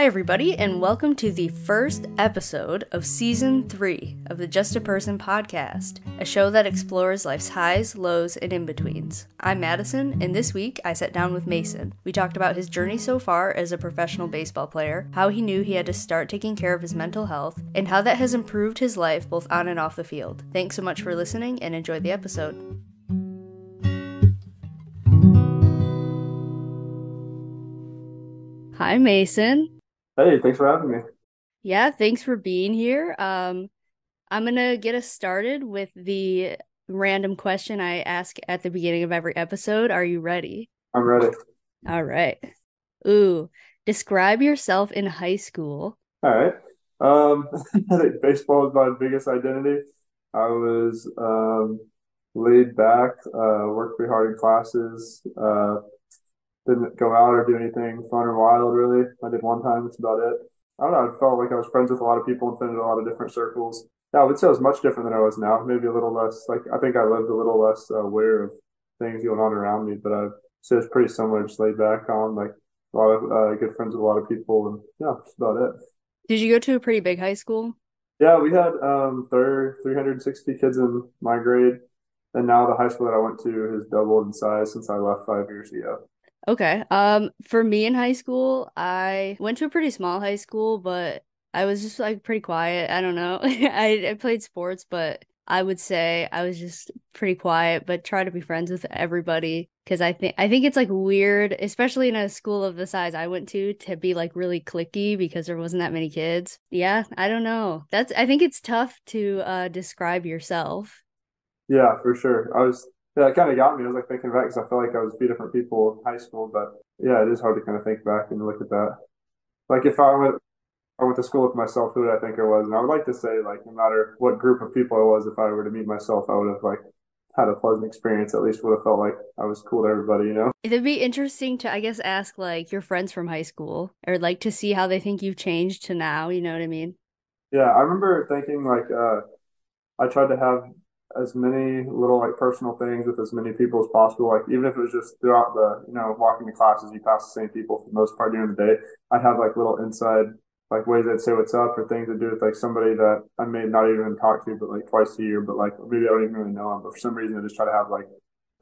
Hi, everybody, and welcome to the first episode of season three of the Just a Person podcast, a show that explores life's highs, lows, and in betweens. I'm Madison, and this week I sat down with Mason. We talked about his journey so far as a professional baseball player, how he knew he had to start taking care of his mental health, and how that has improved his life both on and off the field. Thanks so much for listening, and enjoy the episode. Hi, Mason. Hey, thanks for having me. Yeah, thanks for being here. Um, I'm gonna get us started with the random question I ask at the beginning of every episode. Are you ready? I'm ready. All right. Ooh, describe yourself in high school. All right. Um, I think baseball is my biggest identity. I was um, laid back, uh, worked pretty hard in classes, uh, didn't go out or do anything fun or wild really. I did one time. That's about it. I don't know. I felt like I was friends with a lot of people and fit in a lot of different circles. Yeah, I would say I was much different than I was now. Maybe a little less. Like I think I lived a little less aware of things going on around me, but I say it's pretty similar. Just laid back on like a lot of uh, good friends with a lot of people, and yeah, that's about it. Did you go to a pretty big high school? Yeah, we had um, 360 kids in my grade, and now the high school that I went to has doubled in size since I left five years ago. Okay. Um, for me in high school, I went to a pretty small high school, but I was just like pretty quiet. I don't know. I, I played sports, but I would say I was just pretty quiet, but try to be friends with everybody because I think I think it's like weird, especially in a school of the size I went to, to be like really clicky because there wasn't that many kids. Yeah, I don't know. That's I think it's tough to uh, describe yourself. Yeah, for sure. I was yeah, it kind of got me. I was like thinking back because I felt like I was a few different people in high school, but yeah, it is hard to kind of think back and look at that. Like if I went, I went to school with myself, who would I think I was? And I would like to say, like, no matter what group of people I was, if I were to meet myself, I would have like had a pleasant experience. At least would have felt like I was cool to everybody, you know. It'd be interesting to, I guess, ask like your friends from high school, or like to see how they think you've changed to now. You know what I mean? Yeah, I remember thinking like uh, I tried to have as many little like personal things with as many people as possible. Like even if it was just throughout the you know walking to classes, you pass the same people for the most part during the day. I'd have like little inside like ways I'd say what's up or things to do with like somebody that I may not even talk to, but like twice a year, but like maybe I don't even really know them. But for some reason, I just try to have like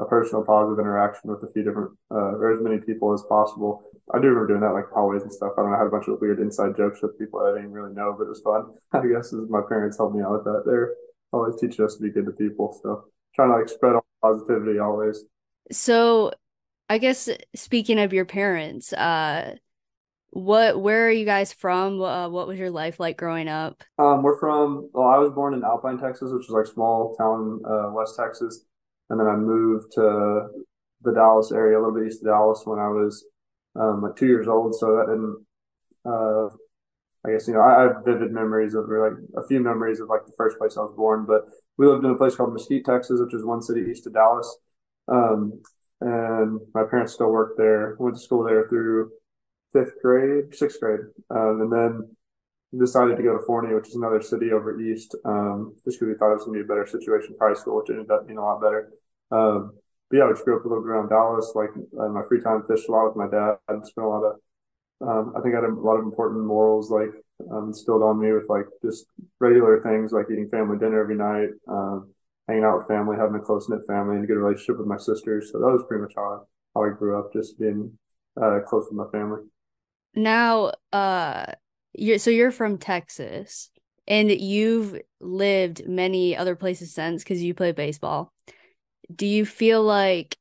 a personal positive interaction with a few different uh, or as many people as possible. I do remember doing that like hallways and stuff. I don't know, I had a bunch of weird inside jokes with people I didn't really know, but it was fun. I guess my parents helped me out with that there always teaching us to be good to people. So trying to like spread all positivity always. So I guess speaking of your parents, uh what where are you guys from? Uh, what was your life like growing up? Um, we're from well, I was born in Alpine, Texas, which is like small town uh, West Texas, and then I moved to the Dallas area, a little bit east of Dallas, when I was um, like two years old. So that didn't uh, I guess you know I, have vivid memories of or like a few memories of like the first place I was born. But we lived in a place called Mesquite, Texas, which is one city east of Dallas. Um, and my parents still work there. Went to school there through fifth grade, sixth grade, um, and then decided to go to Forney, which is another city over east, um, just because we thought it was going to be a better situation for high school, which ended up being a lot better. Um, but yeah, I just grew up a little bit around Dallas. Like uh, my free time, fished a lot with my dad. spent a lot of um, I think I had a lot of important morals like um, instilled on me with like just regular things like eating family dinner every night, um, hanging out with family, having a close knit family, and a good relationship with my sisters. So that was pretty much how I, how I grew up, just being uh, close with my family. Now, uh, you're so you're from Texas, and you've lived many other places since because you play baseball. Do you feel like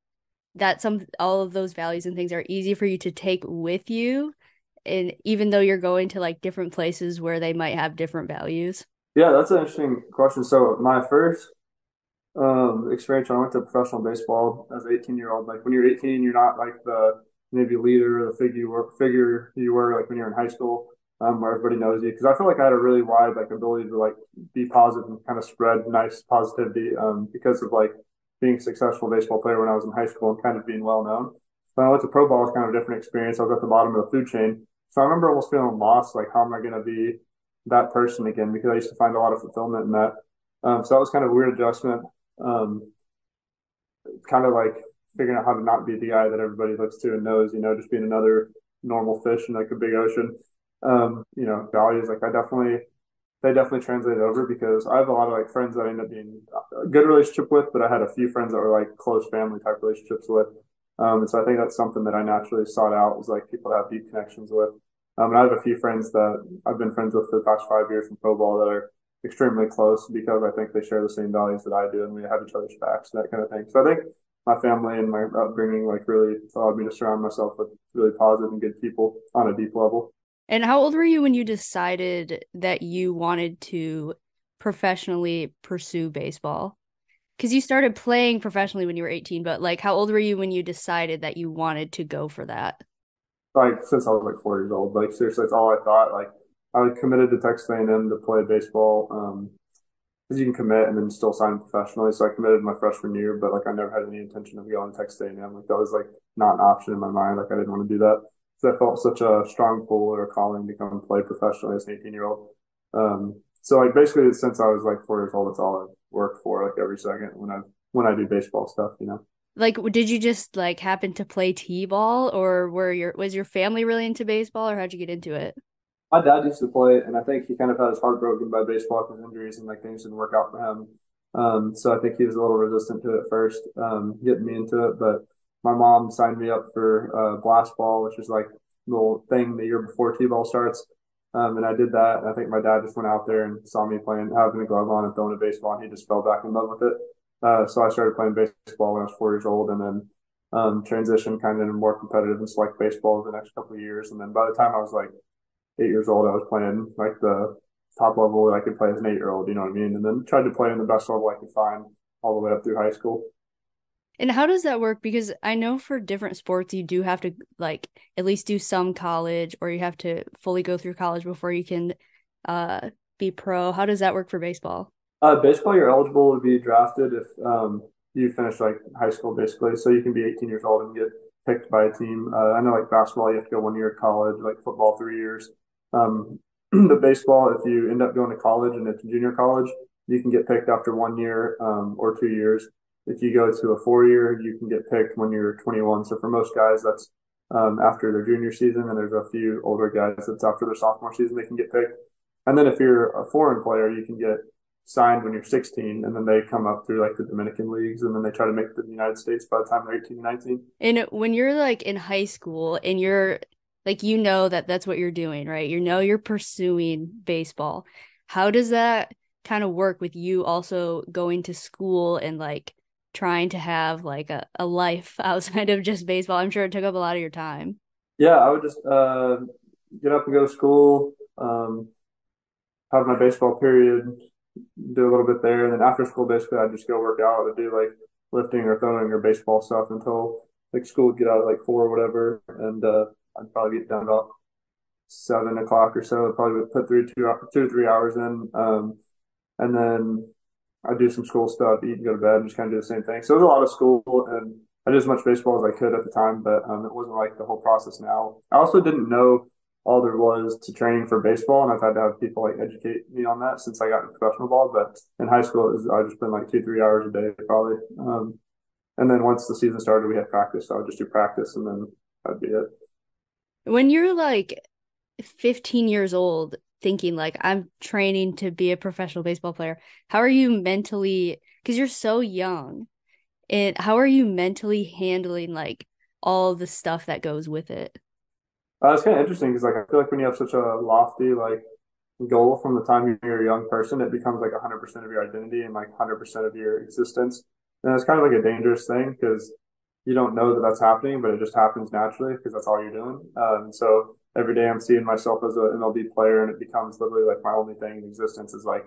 that some all of those values and things are easy for you to take with you and even though you're going to like different places where they might have different values? Yeah, that's an interesting question. So my first um, experience when I went to professional baseball as an 18 year old, like when you're 18, you're not like the maybe leader or the figure you were, figure you were like when you're in high school, um, where everybody knows you. Because I feel like I had a really wide like ability to like be positive and kind of spread nice positivity um, because of like being a successful baseball player when I was in high school and kind of being well known. When I went to pro ball, was kind of a different experience. I was at the bottom of the food chain, so I remember almost feeling lost, like how am I going to be that person again? Because I used to find a lot of fulfillment in that. Um, so that was kind of a weird adjustment. Um, kind of like figuring out how to not be the guy that everybody looks to and knows, you know, just being another normal fish in like a big ocean. um, you know, values. Like I definitely, they definitely translated over because I have a lot of like friends that I ended up being a good relationship with, but I had a few friends that were like close family type relationships with. Um, and so I think that's something that I naturally sought out was like people to have deep connections with. Um, and I have a few friends that I've been friends with for the past five years from pro ball that are extremely close because I think they share the same values that I do and we have each other's backs, that kind of thing. So I think my family and my upbringing like really allowed me to surround myself with really positive and good people on a deep level. And how old were you when you decided that you wanted to professionally pursue baseball? Because you started playing professionally when you were 18, but like how old were you when you decided that you wanted to go for that? Like since I was like four years old. Like seriously, that's all I thought. Like I committed to Texas A&M to play baseball. Um, because you can commit and then still sign professionally. So I committed my freshman year, but like I never had any intention of going to Texas A&M. Like that was like not an option in my mind. Like I didn't want to do that because I felt such a strong pull or calling to come and play professionally as an 18 year old. Um, so like basically since I was like four years old, that's all I've for like every second when I when I do baseball stuff, you know. Like, did you just like happen to play t-ball, or were your was your family really into baseball, or how'd you get into it? my dad used to play, and I think he kind of had his heart broken by baseball because injuries and like things didn't work out for him. Um, so I think he was a little resistant to it first, um, getting me into it. But my mom signed me up for uh, blast ball, which is like a little thing the year before t-ball starts. Um, and I did that. I think my dad just went out there and saw me playing, having a glove on and throwing a baseball, and he just fell back in love with it. Uh, so I started playing baseball when I was four years old, and then um, transitioned kind of into more competitive and select baseball the next couple of years. And then by the time I was like eight years old, I was playing like the top level that I could play as an eight year old, you know what I mean? And then tried to play in the best level I could find all the way up through high school. And how does that work? Because I know for different sports, you do have to like at least do some college or you have to fully go through college before you can uh, be pro. How does that work for baseball? Uh, baseball, you're eligible to be drafted if um, you finish like high school, basically. So you can be 18 years old and get picked by a team. Uh, I know like basketball, you have to go one year at college, like football, three years. Um, the baseball, if you end up going to college and it's junior college, you can get picked after one year um, or two years. If you go to a four year, you can get picked when you're 21. So for most guys, that's um, after their junior season, and there's a few older guys that's after their sophomore season they can get picked. And then if you're a foreign player, you can get signed when you're 16, and then they come up through like the Dominican leagues, and then they try to make the United States by the time they're 18 and 19. And when you're like in high school and you're like you know that that's what you're doing right you know you're pursuing baseball how does that kind of work with you also going to school and like trying to have like a, a life outside of just baseball i'm sure it took up a lot of your time yeah i would just uh, get up and go to school um, have my baseball period do a little bit there and then after school basically i'd just go work out and do like lifting or throwing or baseball stuff until like school would get out at like four or whatever and uh, I'd probably get done about seven o'clock or so. Probably put three, two, two to three hours in. Um, and then I do some school stuff, eat and go to bed, and just kind of do the same thing. So it was a lot of school, and I did as much baseball as I could at the time, but um, it wasn't like the whole process now. I also didn't know all there was to training for baseball, and I've had to have people like educate me on that since I got into professional ball. But in high school, was, I just spent like two, three hours a day probably. Um, and then once the season started, we had practice, so I would just do practice, and then that'd be it when you're like 15 years old thinking like I'm training to be a professional baseball player, how are you mentally because you're so young and how are you mentally handling like all the stuff that goes with it? Uh, it's kind of interesting because like I feel like when you have such a lofty like goal from the time you're a young person, it becomes like 100% of your identity and like 100% of your existence. And it's kind of like a dangerous thing because you don't know that that's happening, but it just happens naturally because that's all you're doing. Um, so every day I'm seeing myself as an MLB player, and it becomes literally like my only thing in existence is like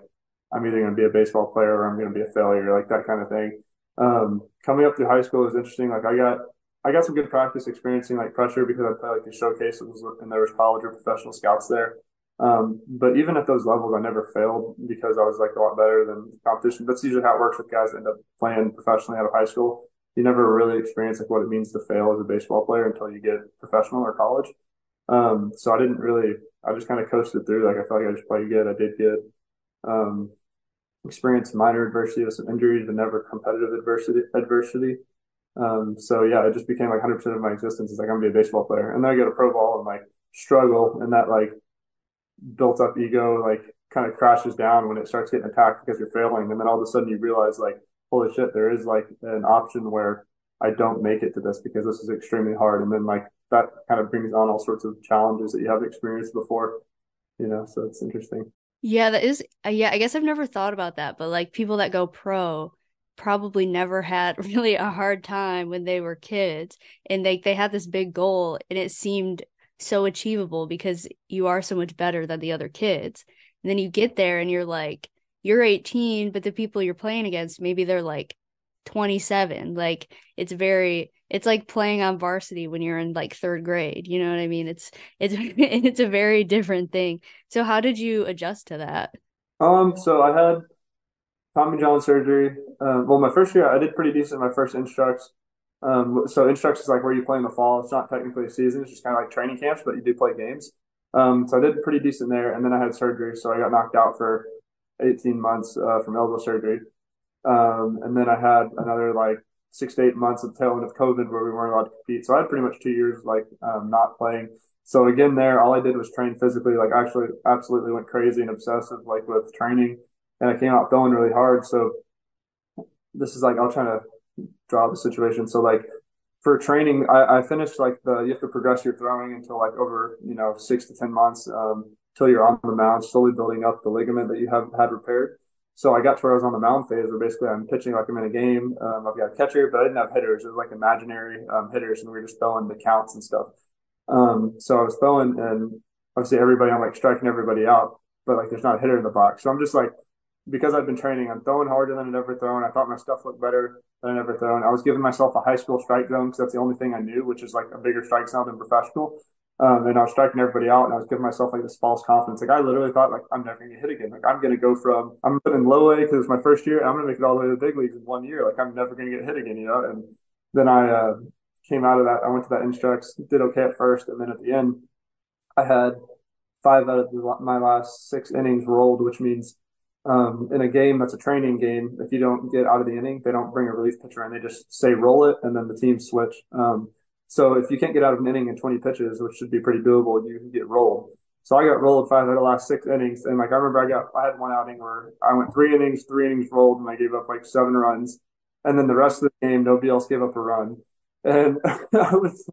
I'm either going to be a baseball player or I'm going to be a failure, like that kind of thing. Um, coming up through high school is interesting. Like I got I got some good practice experiencing like pressure because I play like the showcases and there was college or professional scouts there. Um, but even at those levels, I never failed because I was like a lot better than the competition. That's usually how it works with guys that end up playing professionally out of high school you never really experience like what it means to fail as a baseball player until you get professional or college. Um, so I didn't really, I just kind of coasted through. Like I felt like I just played good. I did good. Um, experienced minor adversity with some injuries, but never competitive adversity. Adversity. Um, so yeah, it just became like 100% of my existence is like I'm gonna be a baseball player, and then I go to pro ball and like struggle, and that like built up ego like kind of crashes down when it starts getting attacked because you're failing, and then all of a sudden you realize like, holy shit, there is like an option where I don't make it to this because this is extremely hard, and then like that kind of brings on all sorts of challenges that you haven't experienced before, you know. So it's interesting. Yeah, that is. Yeah, I guess I've never thought about that, but like people that go pro probably never had really a hard time when they were kids and they they had this big goal and it seemed so achievable because you are so much better than the other kids. And then you get there and you're like you're 18 but the people you're playing against maybe they're like 27. Like it's very it's like playing on varsity when you're in like 3rd grade, you know what I mean? It's it's it's a very different thing. So how did you adjust to that? Um so I had Tommy John surgery. Uh, well, my first year, I did pretty decent. My first instructs. Um, so instructs is like where you play in the fall. It's not technically a season. It's just kind of like training camps, but you do play games. Um, so I did pretty decent there, and then I had surgery, so I got knocked out for 18 months uh, from elbow surgery. Um, and then I had another like six to eight months of tail end of COVID where we weren't allowed to compete. So I had pretty much two years like um, not playing. So again, there all I did was train physically. Like actually, absolutely went crazy and obsessive like with training and I came out throwing really hard. So this is like I'll try to draw the situation. So like for training, I, I finished like the you have to progress your throwing until like over you know six to ten months um, until you're on the mound, slowly building up the ligament that you have had repaired. So I got to where I was on the mound phase, where basically I'm pitching like I'm in a game. Um, I've got a catcher, but I didn't have hitters. It was like imaginary um, hitters, and we were just throwing the counts and stuff. Um, so I was throwing, and obviously everybody, I'm like striking everybody out, but like there's not a hitter in the box. So I'm just like because I've been training, I'm throwing harder than I've ever thrown. I thought my stuff looked better than I've ever thrown. I was giving myself a high school strike zone because that's the only thing I knew, which is like a bigger strike zone than professional. Um, and I was striking everybody out, and I was giving myself like this false confidence. Like I literally thought, like I'm never gonna get hit again. Like I'm gonna go from I'm in low A because it's my first year. and I'm gonna make it all the way to the big leagues in one year. Like I'm never gonna get hit again, you know. And then I uh, came out of that. I went to that instructs, did okay at first, and then at the end, I had five out of the, my last six innings rolled, which means um, in a game that's a training game, if you don't get out of the inning, they don't bring a relief pitcher and they just say roll it and then the team switch. Um, so if you can't get out of an inning in 20 pitches, which should be pretty doable, you can get rolled. So I got rolled five out of the last six innings. And like I remember I got I had one outing where I went three innings, three innings rolled, and I gave up like seven runs. And then the rest of the game, nobody else gave up a run. And I was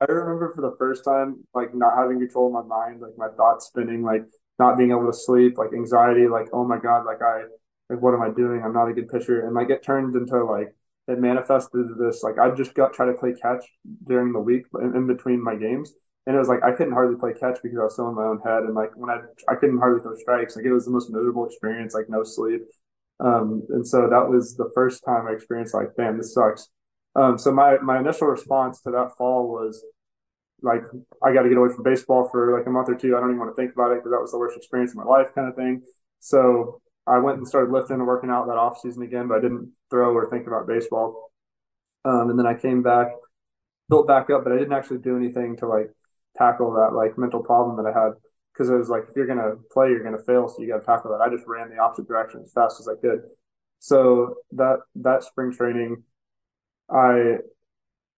I remember for the first time, like not having control of my mind, like my thoughts spinning, like not being able to sleep, like anxiety, like, oh my God, like I, like, what am I doing? I'm not a good pitcher. And like it turned into like, it manifested this, like I just got try to play catch during the week in, in between my games. And it was like, I couldn't hardly play catch because I was so in my own head. And like when I, I couldn't hardly throw strikes, like it was the most miserable experience, like no sleep. Um, and so that was the first time I experienced like, damn, this sucks. Um, so my, my initial response to that fall was, like I got to get away from baseball for like a month or two. I don't even want to think about it because that was the worst experience of my life, kind of thing. So I went and started lifting and working out that off season again, but I didn't throw or think about baseball. Um, and then I came back, built back up, but I didn't actually do anything to like tackle that like mental problem that I had because it was like if you're gonna play, you're gonna fail, so you got to tackle that. I just ran the opposite direction as fast as I could. So that that spring training, I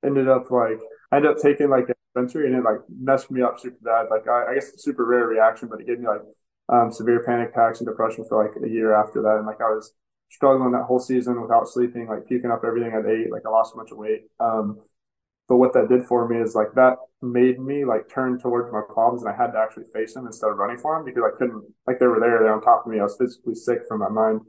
ended up like I ended up taking like dispensary and it like messed me up super bad. Like I, I guess it's a super rare reaction, but it gave me like um, severe panic attacks and depression for like a year after that. And like I was struggling that whole season without sleeping, like puking up everything I'd ate. Like I lost a bunch of weight. Um, but what that did for me is like that made me like turn towards my problems and I had to actually face them instead of running for them because I couldn't like they were there, they're on top of me. I was physically sick from my mind.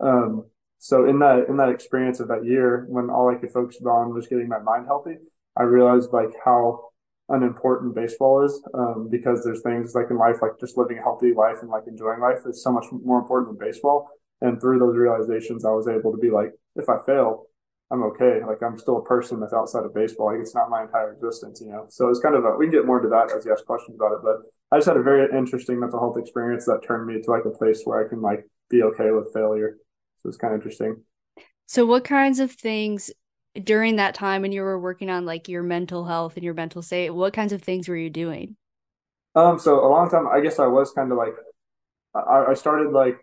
Um, so in that in that experience of that year when all I could focus on was getting my mind healthy, I realized like how unimportant baseball is um, because there's things like in life like just living a healthy life and like enjoying life is so much more important than baseball. And through those realizations i was able to be like if i fail i'm okay. Like i'm still a person that's outside of baseball. Like it's not my entire existence you know? So it's kind of a, we can get more into that as you ask questions about it but i just had a very interesting mental health experience that turned me to like a place where i can like be okay with failure. So it's kind of interesting. So what kinds of things during that time when you were working on like your mental health and your mental state, what kinds of things were you doing? Um, so a long time, I guess I was kind of like, I, I started like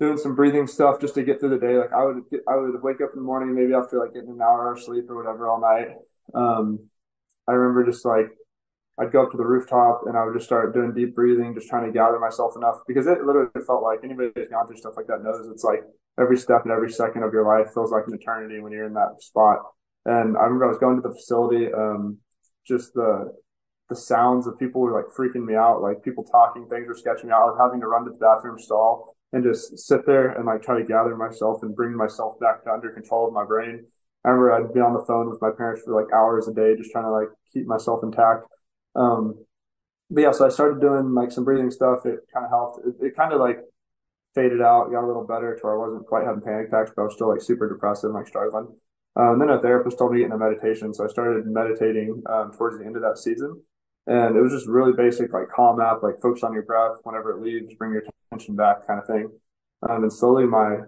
doing some breathing stuff just to get through the day. Like I would, I would wake up in the morning, maybe after like getting an hour of sleep or whatever all night. Um, I remember just like I'd go up to the rooftop and I would just start doing deep breathing, just trying to gather myself enough because it literally felt like anybody who's gone through stuff like that knows it's like every step and every second of your life feels like an eternity when you're in that spot. And I remember I was going to the facility, um, just the the sounds of people were like freaking me out, like people talking, things were sketching me out. I was having to run to the bathroom stall and just sit there and like try to gather myself and bring myself back to under control of my brain. I remember I'd be on the phone with my parents for like hours a day, just trying to like keep myself intact. Um, but yeah, so I started doing like some breathing stuff. It kind of helped. It, it kind of like faded out, got a little better to where I wasn't quite having panic attacks, but I was still like super depressive, and like struggling. And then a therapist told me to get into meditation, so I started meditating um, towards the end of that season. And it was just really basic, like calm app, like focus on your breath. Whenever it leaves, bring your attention back, kind of thing. Um, and slowly, my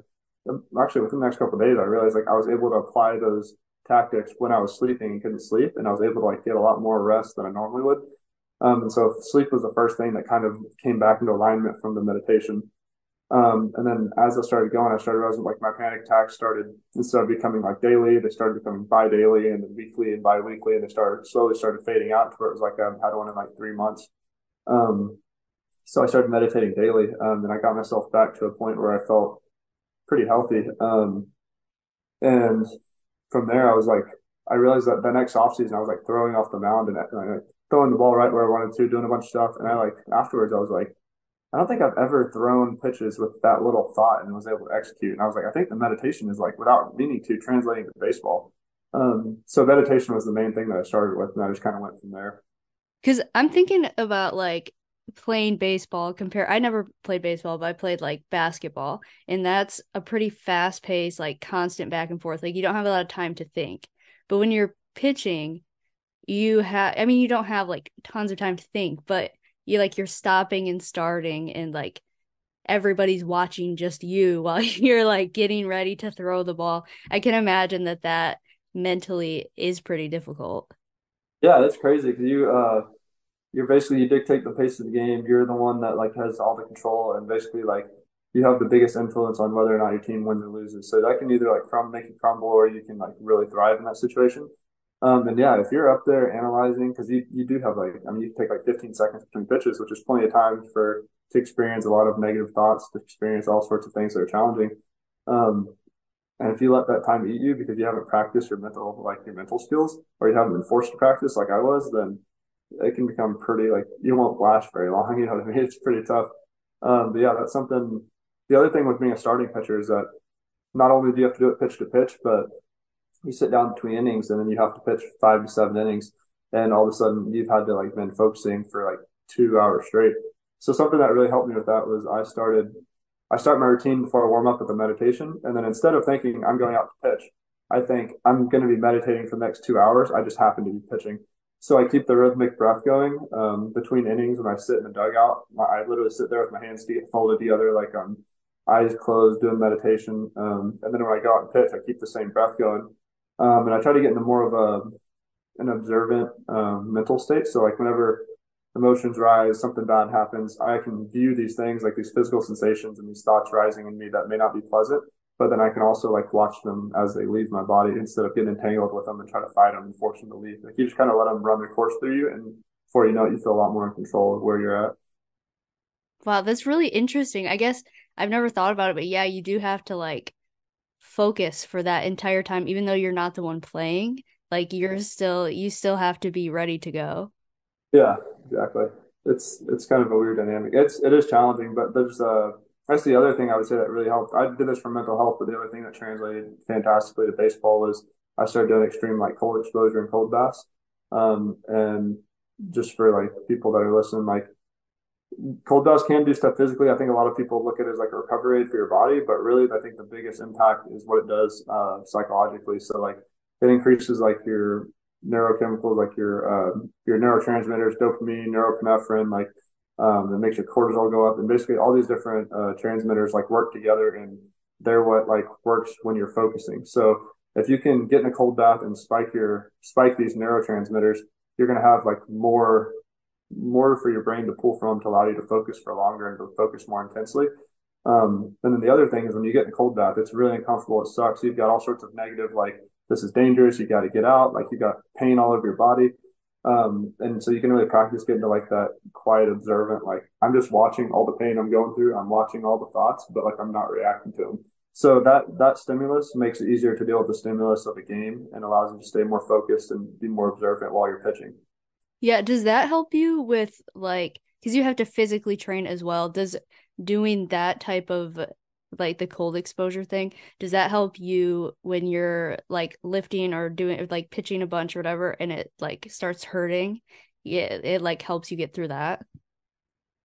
actually within the next couple days, I realized like I was able to apply those tactics when I was sleeping and couldn't sleep, and I was able to like get a lot more rest than I normally would. Um, and so sleep was the first thing that kind of came back into alignment from the meditation. Um, and then as I started going, I started realizing like my panic attacks started instead of becoming like daily, they started becoming bi-daily and then weekly and bi-weekly, and they started slowly started fading out to where it was like I had one in like three months. Um, so I started meditating daily, um, and I got myself back to a point where I felt pretty healthy. Um, and from there, I was like, I realized that the next offseason, I was like throwing off the mound and, and like, throwing the ball right where I wanted to, doing a bunch of stuff. And I like afterwards, I was like, I don't think I've ever thrown pitches with that little thought and was able to execute. And I was like, I think the meditation is like without meaning to translating to baseball. Um, so meditation was the main thing that I started with, and I just kind of went from there. Because I'm thinking about like playing baseball compare I never played baseball, but I played like basketball, and that's a pretty fast paced, like constant back and forth. Like you don't have a lot of time to think. But when you're pitching, you have I mean you don't have like tons of time to think, but you like you're stopping and starting and like everybody's watching just you while you're like getting ready to throw the ball. I can imagine that that mentally is pretty difficult. Yeah, that's crazy because you uh you're basically you dictate the pace of the game. You're the one that like has all the control and basically like you have the biggest influence on whether or not your team wins or loses. So that can either like crumb make you crumble or you can like really thrive in that situation. Um, and yeah, if you're up there analyzing, because you, you do have like, I mean, you can take like 15 seconds between pitches, which is plenty of time for to experience a lot of negative thoughts, to experience all sorts of things that are challenging. Um, and if you let that time eat you because you haven't practiced your mental, like your mental skills, or you haven't been forced to practice like I was, then it can become pretty like you won't last very long. You know what I mean? It's pretty tough. Um, but yeah, that's something. The other thing with being a starting pitcher is that not only do you have to do it pitch to pitch, but you sit down between innings and then you have to pitch five to seven innings, and all of a sudden you've had to like been focusing for like two hours straight. So something that really helped me with that was I started I start my routine before I warm up with a meditation, and then instead of thinking I'm going out to pitch, I think I'm going to be meditating for the next two hours. I just happen to be pitching. So I keep the rhythmic breath going um, between innings when I sit in the dugout. I literally sit there with my hands folded together, like I'm eyes closed, doing meditation. Um, and then when I go out and pitch, I keep the same breath going. Um, and I try to get into more of a an observant um, mental state. So like whenever emotions rise, something bad happens, I can view these things like these physical sensations and these thoughts rising in me that may not be pleasant, but then I can also like watch them as they leave my body instead of getting entangled with them and try to fight them and force them to leave. Like you just kind of let them run their course through you, and before you know it, you feel a lot more in control of where you're at. Wow, that's really interesting. I guess I've never thought about it, but yeah, you do have to like focus for that entire time even though you're not the one playing like you're still you still have to be ready to go. Yeah exactly. It's it's kind of a weird dynamic. It's it is challenging but there's uh that's the other thing i would say that really helped. I did this for mental health but the other thing that translated fantastically to baseball was i started doing extreme like cold exposure and cold baths. Um and just for like people that are listening like cold baths can do stuff physically. I think a lot of people look at it as like a recovery aid for your body, but really, I think the biggest impact is what it does uh, psychologically. So like it increases like your neurochemicals, like your uh, your neurotransmitters, dopamine, norepinephrine, like um, it makes your cortisol go up, and basically all these different uh, transmitters like work together, and they're what like works when you're focusing. So if you can get in a cold bath and spike your spike these neurotransmitters, you're going to have like more more for your brain to pull from to allow you to focus for longer and to focus more intensely. Um, and then the other thing is when you get in a cold bath, it's really uncomfortable. It sucks. You've got all sorts of negative, like this is dangerous. You got to get out. Like you got pain all over your body. Um, and so you can really practice getting to like that quiet, observant, like I'm just watching all the pain I'm going through. I'm watching all the thoughts, but like I'm not reacting to them. So that that stimulus makes it easier to deal with the stimulus of a game and allows you to stay more focused and be more observant while you're pitching. Yeah, does that help you with like because you have to physically train as well? Does doing that type of like the cold exposure thing, does that help you when you're like lifting or doing like pitching a bunch or whatever and it like starts hurting? Yeah, it like helps you get through that.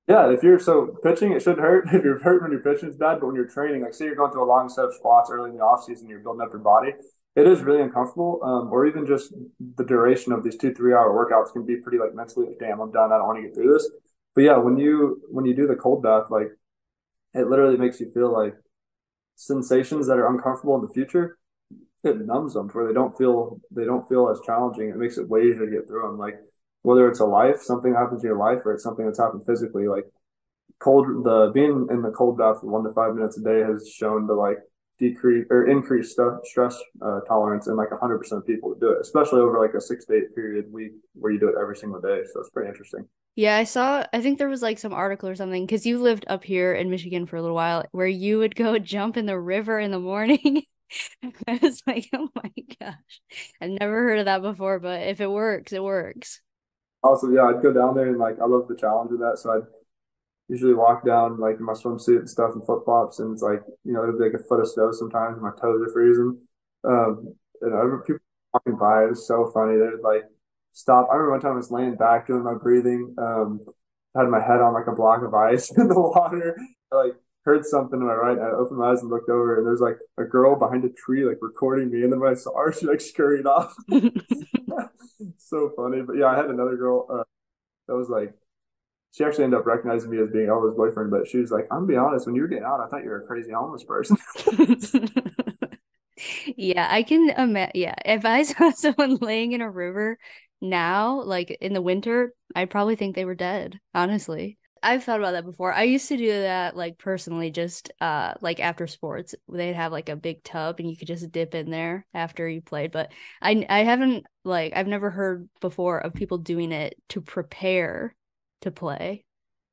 Yeah, if you're so pitching, it should hurt. If you're hurt when you're pitching, it's bad. But when you're training, like say you're going through a long set of squats early in the off season, you're building up your body. It is really uncomfortable, um, or even just the duration of these two three hour workouts can be pretty like mentally like, damn, I'm done. I don't want to get through this. But yeah, when you when you do the cold bath, like it literally makes you feel like sensations that are uncomfortable in the future. It numbs them to where they don't feel they don't feel as challenging. It makes it way easier to get through them. Like whether it's a life, something happens in your life, or it's something that's happened physically. Like cold, the being in the cold bath for one to five minutes a day has shown to like decrease or increase st- stress uh, tolerance in like 100% of people do it, especially over like a six to eight period week where you do it every single day. So it's pretty interesting. Yeah, I saw, I think there was like some article or something because you lived up here in Michigan for a little while where you would go jump in the river in the morning. I was like, oh my gosh, I've never heard of that before, but if it works, it works. Also, yeah, I'd go down there and like I love the challenge of that. So I'd usually walk down like in my swimsuit and stuff and flip flops, and it's like you know it'll be like a foot of snow sometimes. My toes are freezing. Um, and I remember people walking by. It was so funny. They'd like stop. I remember one time I was laying back doing my breathing. Um, had my head on like a block of ice in the water. I, like heard something to my right. I opened my eyes and looked over, and there's like a girl behind a tree, like recording me. And then when I saw her, she like scurried off. so funny. But yeah, I had another girl uh, that was like, she actually ended up recognizing me as being Ella's boyfriend. But she was like, I'm gonna be honest, when you were getting out, I thought you were a crazy homeless person. yeah, I can imagine. Yeah, if I saw someone laying in a river now, like in the winter, I'd probably think they were dead, honestly. I've thought about that before. I used to do that like personally, just uh like after sports. They'd have like a big tub and you could just dip in there after you played. But I I haven't like I've never heard before of people doing it to prepare to play.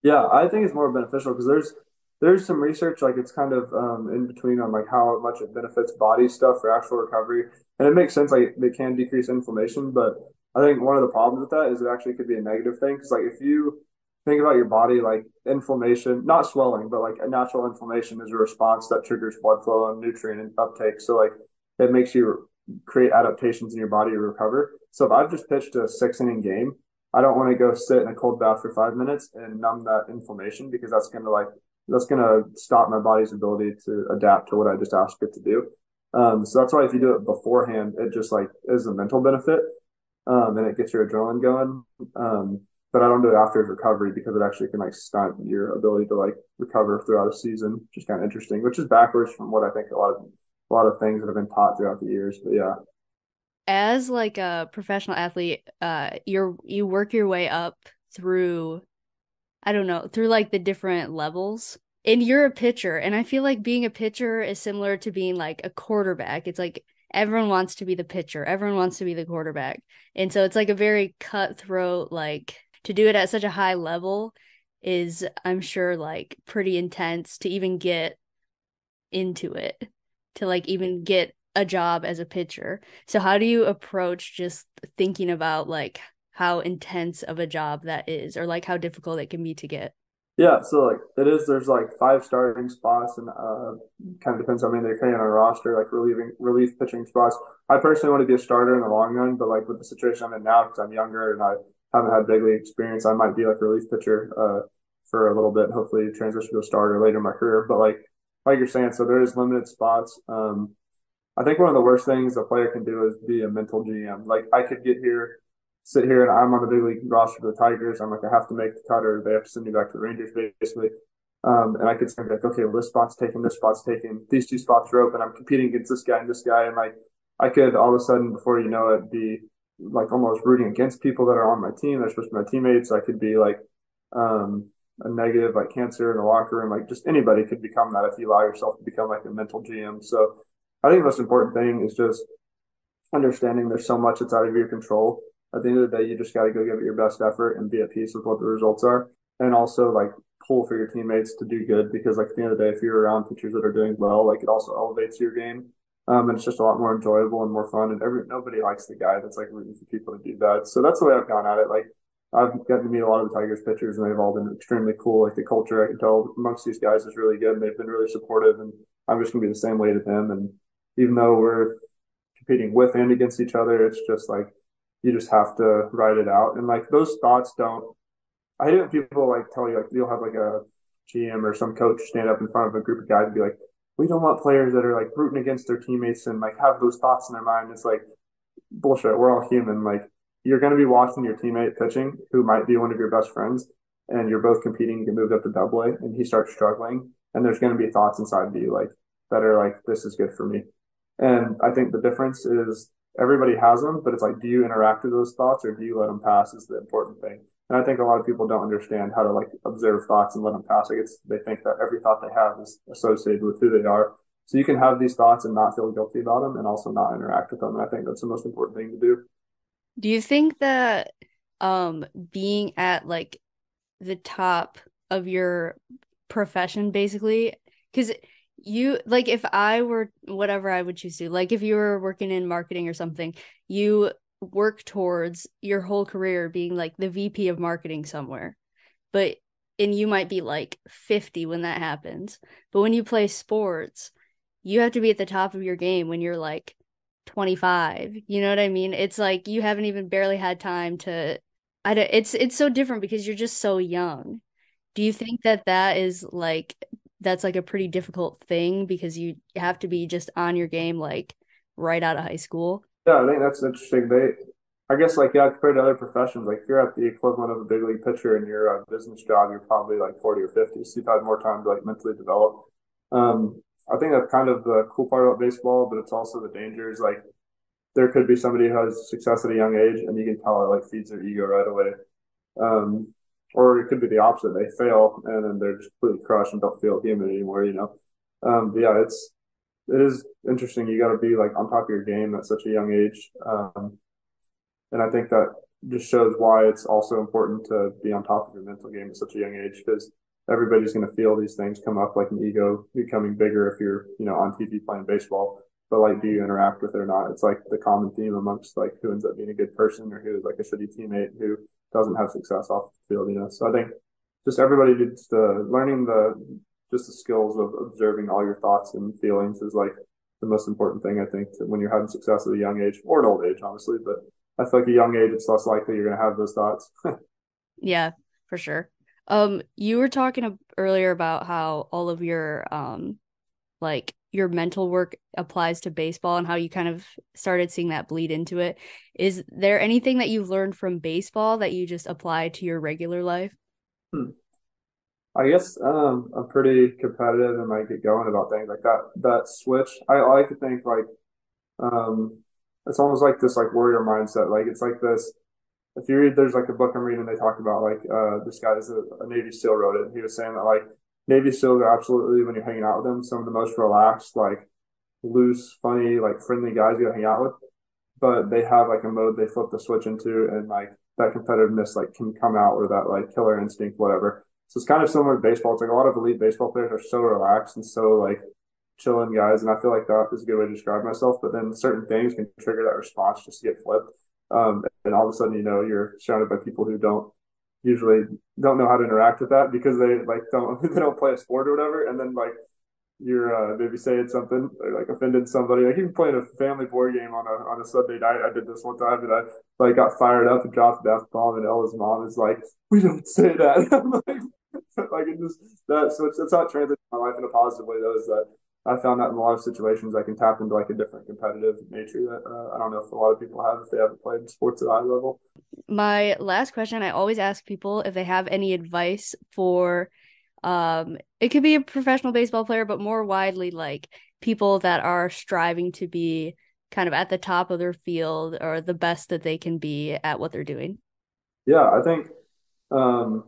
Yeah, I think it's more beneficial because there's there's some research like it's kind of um, in between on like how much it benefits body stuff for actual recovery, and it makes sense like they can decrease inflammation, but I think one of the problems with that is it actually could be a negative thing because like if you think about your body like inflammation, not swelling, but like a natural inflammation is a response that triggers blood flow and nutrient uptake. So like it makes you create adaptations in your body to recover. So if I've just pitched a six inning game, I don't want to go sit in a cold bath for five minutes and numb that inflammation because that's going to like that's going to stop my body's ability to adapt to what I just asked it to do. Um, so that's why if you do it beforehand, it just like is a mental benefit, um, and it gets your adrenaline going. Um, but I don't do it after recovery because it actually can like stunt your ability to like recover throughout a season, which is kind of interesting, which is backwards from what I think a lot of a lot of things that have been taught throughout the years. But yeah. As like a professional athlete, uh you're you work your way up through I don't know, through like the different levels. And you're a pitcher, and I feel like being a pitcher is similar to being like a quarterback. It's like everyone wants to be the pitcher, everyone wants to be the quarterback. And so it's like a very cutthroat like to do it at such a high level is I'm sure like pretty intense to even get into it to like even get a job as a pitcher. So how do you approach just thinking about like how intense of a job that is or like how difficult it can be to get? Yeah, so like it is. There's like five starting spots, and uh, kind of depends. I mean, they're carrying on a roster like relieving relief pitching spots. I personally want to be a starter in the long run, but like with the situation I'm in now, because I'm younger and I haven't had big league experience. I might be like a relief pitcher uh, for a little bit, hopefully transition to a starter later in my career. But like like you're saying, so there is limited spots. Um, I think one of the worst things a player can do is be a mental GM. Like I could get here, sit here, and I'm on the big league roster for the Tigers. I'm like, I have to make the cut, or they have to send me back to the Rangers, basically. Um, and I could say like, okay, well, this spot's taken, this spot's taken, these two spots are open. I'm competing against this guy and this guy, and like I could all of a sudden, before you know it, be like almost rooting against people that are on my team. They're supposed to be my teammates. I could be like um, a negative, like cancer in the locker room. Like just anybody could become that if you allow yourself to become like a mental GM. So I think the most important thing is just understanding there's so much that's out of your control. at the end of the day, you just got to go give it your best effort and be at peace with what the results are. And also like pull for your teammates to do good because like at the end of the day, if you're around pitchers that are doing well, like it also elevates your game. Um, and it's just a lot more enjoyable and more fun. And every nobody likes the guy that's like rooting for people to do bad. So that's the way I've gone at it. Like I've gotten to meet a lot of the Tigers pitchers, and they've all been extremely cool. Like the culture, I can tell amongst these guys is really good, and they've been really supportive. And I'm just gonna be the same way to them. And even though we're competing with and against each other, it's just like you just have to write it out. And like those thoughts don't. I hate when people like tell you like you'll have like a GM or some coach stand up in front of a group of guys and be like, "We don't want players that are like rooting against their teammates and like have those thoughts in their mind." It's like bullshit. We're all human. Like you're going to be watching your teammate pitching, who might be one of your best friends, and you're both competing. You get moved up to double A, and he starts struggling, and there's going to be thoughts inside of you like that are like, "This is good for me." And I think the difference is everybody has them, but it's like, do you interact with those thoughts or do you let them pass? Is the important thing. And I think a lot of people don't understand how to like observe thoughts and let them pass. Like it's, they think that every thought they have is associated with who they are. So you can have these thoughts and not feel guilty about them and also not interact with them. And I think that's the most important thing to do. Do you think that um being at like the top of your profession basically because you like if I were whatever I would choose to like if you were working in marketing or something you work towards your whole career being like the VP of marketing somewhere. But and you might be like 50 when that happens. But when you play sports you have to be at the top of your game when you're like 25 you know what i mean? It's like you haven't even barely had time to i don't it's it's so different because you're just so young. Do you think that that is like that's like a pretty difficult thing because you have to be just on your game like right out of high school yeah i think that's interesting they i guess like yeah compared to other professions like if you're at the equivalent of a big league pitcher in your uh, business job you're probably like 40 or 50 so you've had more time to like mentally develop um I think that's kind of the cool part about baseball, but it's also the dangers. Like there could be somebody who has success at a young age, and you can tell it like feeds their ego right away. Um, or it could be the opposite; they fail, and then they're just completely crushed and don't feel human anymore. You know, um, yeah, it's it is interesting. You got to be like on top of your game at such a young age, um, and I think that just shows why it's also important to be on top of your mental game at such a young age because everybody's going to feel these things come up like an ego becoming bigger if you're you know on TV playing baseball. But like, do you interact with it or not? It's like the common theme amongst like who ends up being a good person or who is like a shitty teammate who doesn't have success off the field. You know, so I think just everybody just uh, learning the just the skills of observing all your thoughts and feelings is like the most important thing I think when you're having success at a young age or an old age, honestly. But I feel like a young age, it's less likely you're going to have those thoughts. yeah, for sure. Um, you were talking earlier about how all of your um, like your mental work applies to baseball and how you kind of started seeing that bleed into it. Is there anything that you've learned from baseball that you just apply to your regular life? Hmm. I guess um, I'm pretty competitive and might get going about things like that. That switch, I, I like to think like um, it's almost like this like warrior mindset. Like it's like this if you read, there's like a book I'm reading, they talk about like uh, this guy is a, a Navy SEAL wrote it. He was saying that like Navy SEALs are absolutely when you're hanging out with them, some of the most relaxed, like loose, funny, like friendly guys you hang out with. But they have like a mode they flip the switch into, and like that competitiveness like can come out or that like killer instinct, whatever. So it's kind of similar to baseball. It's like a lot of elite baseball players are so relaxed and so like chilling guys, and I feel like that is a good way to describe myself. But then certain things can trigger that response just to get flipped. Um, and all of a sudden, you know, you're surrounded by people who don't usually don't know how to interact with that because they like don't they don't play a sport or whatever. And then like you're uh, maybe saying something or, like offended somebody. Like even playing a family board game on a on a Sunday night. I did this one time and I like got fired up and dropped the f bomb. And Ella's mom is like, "We don't say that." like, like it just that so it's, it's not translating my life in a positive way though. Is that I found that in a lot of situations I can tap into like a different competitive nature that uh, I don't know if a lot of people have if they haven't played sports at high level. My last question I always ask people if they have any advice for um it could be a professional baseball player but more widely like people that are striving to be kind of at the top of their field or the best that they can be at what they're doing. Yeah, I think um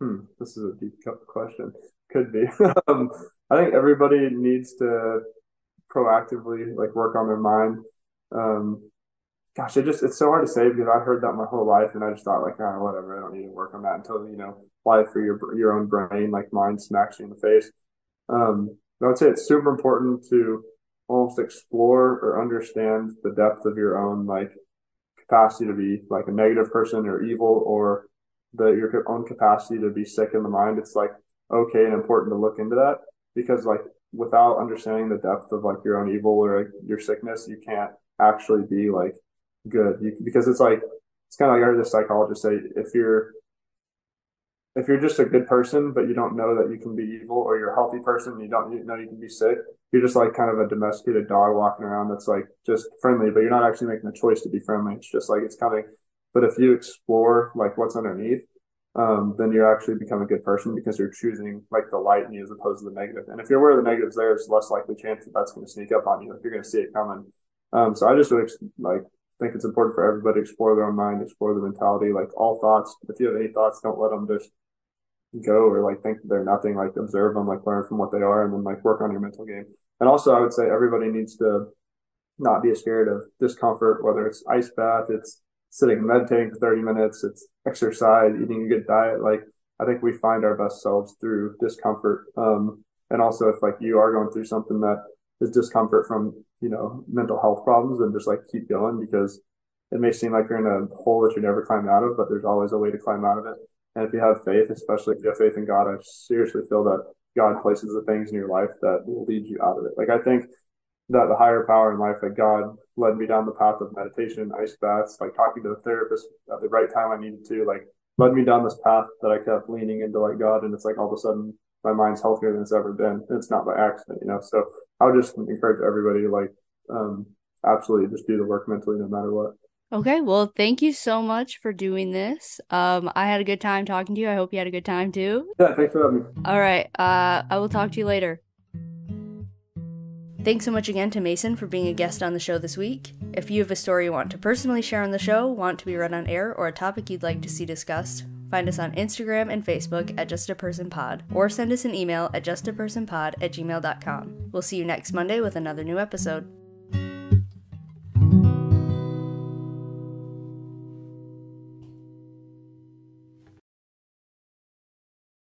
hmm, this is a deep question. Could be. um, I think everybody needs to proactively like work on their mind. Um, gosh, it just it's so hard to say because I heard that my whole life, and I just thought like, ah, whatever, I don't need to work on that until you know life for your your own brain, like mine, smacks you in the face. Um, I would say it's super important to almost explore or understand the depth of your own like capacity to be like a negative person or evil or the your own capacity to be sick in the mind. It's like okay and important to look into that because like without understanding the depth of like your own evil or like, your sickness, you can't actually be like good. You, because it's like it's kind of like I heard the psychologist say if you're if you're just a good person but you don't know that you can be evil or you're a healthy person and you don't know you can be sick you're just like kind of a domesticated dog walking around that's like just friendly but you're not actually making a choice to be friendly it's just like it's coming but if you explore like what's underneath um, then you actually become a good person because you're choosing like the light in you as opposed to the negative. And if you're aware of the negatives there, it's less likely chance that that's going to sneak up on you if you're going to see it coming. Um, so I just would like think it's important for everybody to explore their own mind, explore the mentality, like all thoughts. If you have any thoughts, don't let them just go or like think they're nothing. Like observe them, like learn from what they are, and then like work on your mental game. And also, I would say everybody needs to not be scared of discomfort, whether it's ice bath, it's sitting and meditating for 30 minutes, it's exercise, eating a good diet. Like I think we find our best selves through discomfort. Um, and also if like you are going through something that is discomfort from, you know, mental health problems, then just like keep going because it may seem like you're in a hole that you never climb out of, but there's always a way to climb out of it. And if you have faith, especially if you have faith in God, I seriously feel that God places the things in your life that will lead you out of it. Like I think that the higher power in life that God led me down the path of meditation, ice baths, like talking to the therapist at the right time I needed to, like led me down this path that I kept leaning into like God. And it's like all of a sudden my mind's healthier than it's ever been. And it's not by accident, you know? So I would just encourage everybody to like, um, absolutely just do the work mentally no matter what. Okay, well, thank you so much for doing this. Um, I had a good time talking to you. I hope you had a good time too. Yeah, thanks for having me. All right, uh, I will talk to you later. Thanks so much again to Mason for being a guest on the show this week. If you have a story you want to personally share on the show, want to be read on air, or a topic you'd like to see discussed, find us on Instagram and Facebook at Just a Person Pod, or send us an email at justapersonpod at gmail.com. We'll see you next Monday with another new episode.